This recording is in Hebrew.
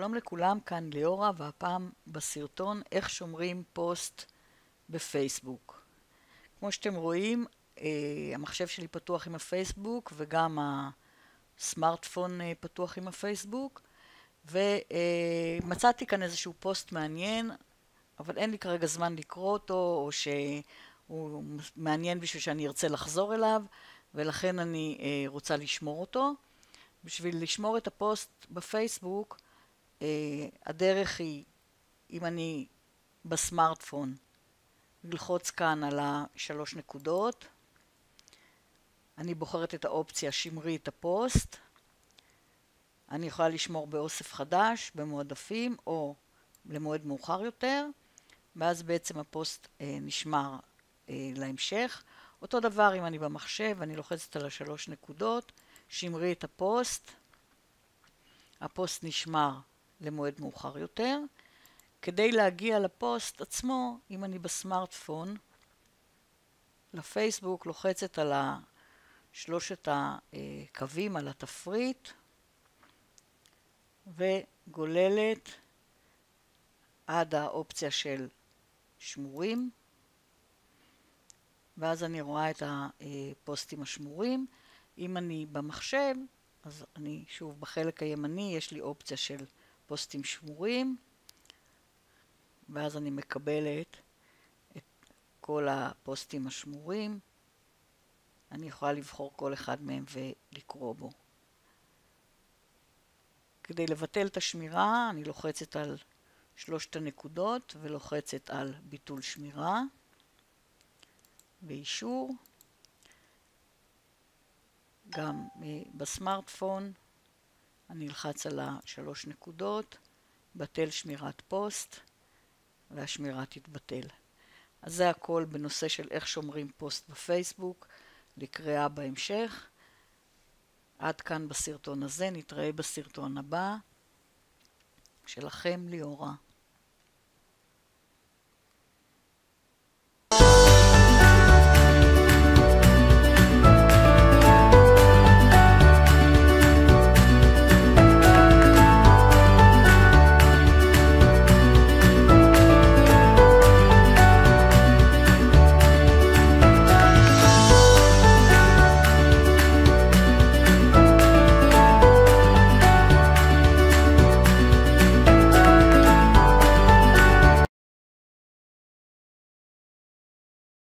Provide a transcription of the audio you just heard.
שלום לכולם, כאן ליאורה, והפעם בסרטון איך שומרים פוסט בפייסבוק. כמו שאתם רואים, אה, המחשב שלי פתוח עם הפייסבוק וגם הסמארטפון אה, פתוח עם הפייסבוק, ומצאתי כאן איזשהו פוסט מעניין, אבל אין לי כרגע זמן לקרוא אותו, או שהוא מעניין בשביל שאני ארצה לחזור אליו, ולכן אני אה, רוצה לשמור אותו. בשביל לשמור את הפוסט בפייסבוק, אה, הדרך היא, אם אני בסמארטפון, ללחוץ כאן על השלוש נקודות, אני בוחרת את האופציה שמרי את הפוסט, אני יכולה לשמור באוסף חדש, במועדפים, או למועד מאוחר יותר, ואז בעצם הפוסט אה, נשמר אה, להמשך. אותו דבר אם אני במחשב, אני לוחצת על השלוש נקודות, שמרי את הפוסט, הפוסט נשמר למועד מאוחר יותר. כדי להגיע לפוסט עצמו, אם אני בסמארטפון, לפייסבוק, לוחצת על שלושת הקווים, על התפריט, וגוללת עד האופציה של שמורים, ואז אני רואה את הפוסטים השמורים. אם אני במחשב, אז אני שוב בחלק הימני, יש לי אופציה של פוסטים שמורים, ואז אני מקבלת את כל הפוסטים השמורים. אני יכולה לבחור כל אחד מהם ולקרוא בו. כדי לבטל את השמירה, אני לוחצת על שלושת הנקודות ולוחצת על ביטול שמירה ואישור. גם בסמארטפון אני אלחץ על השלוש נקודות, בטל שמירת פוסט, והשמירה תתבטל. אז זה הכל בנושא של איך שומרים פוסט בפייסבוק, לקריאה בהמשך. עד כאן בסרטון הזה, נתראה בסרטון הבא. שלכם ליאורה.